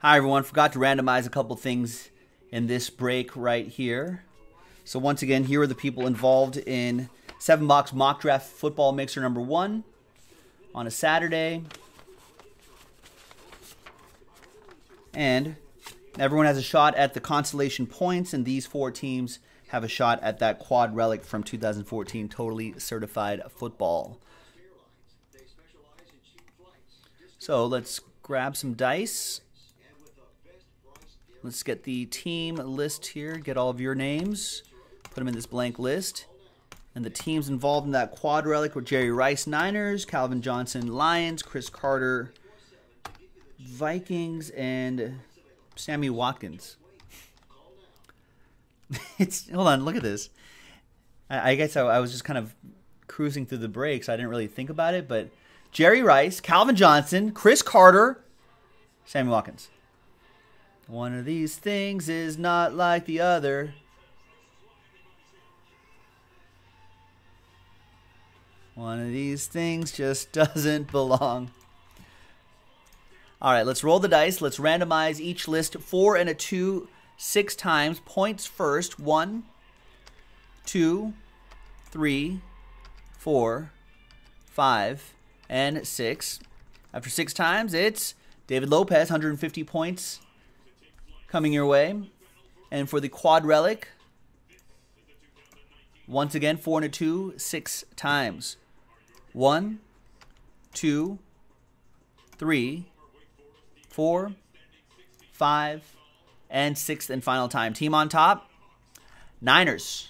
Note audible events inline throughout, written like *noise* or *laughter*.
Hi, everyone. Forgot to randomize a couple things in this break right here. So, once again, here are the people involved in seven box mock draft football mixer number one on a Saturday. And everyone has a shot at the consolation points, and these four teams have a shot at that quad relic from 2014 totally certified football. So let's grab some dice. Let's get the team list here, get all of your names, put them in this blank list. And the teams involved in that quad relic were Jerry Rice, Niners, Calvin Johnson, Lions, Cris Carter, Vikings, and Sammy Watkins. *laughs* it's hold on, look at this. I, I guess I, I was just kind of cruising through the breaks. I didn't really think about it, but Jerry Rice, Calvin Johnson, Cris Carter, Sammy Watkins. One of these things is not like the other. One of these things just *laughs* doesn't belong. All right, let's roll the dice. Let's randomize each list four and a two, six times. Points first. One, two, three, four, five, and six. After six times, it's David Lopez, 150 points coming your way. And for the quad relic, once again, four and a two, six times. One, two, three, four, five, and sixth and final time. Team on top, Niners.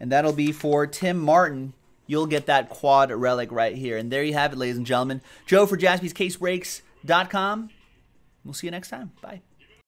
And that'll be for Tim Martin. You'll get that quad relic right here. And there you have it, ladies and gentlemen. Joe for jaspyscasebreaks.com. We'll see you next time. Bye.